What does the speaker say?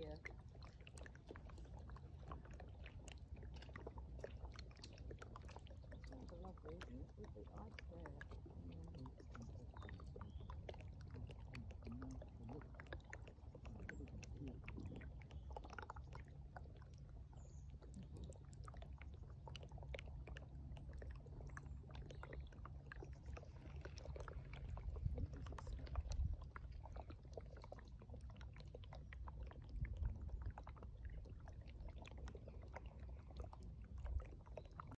here. Rather lovely, isn't it? With the ice.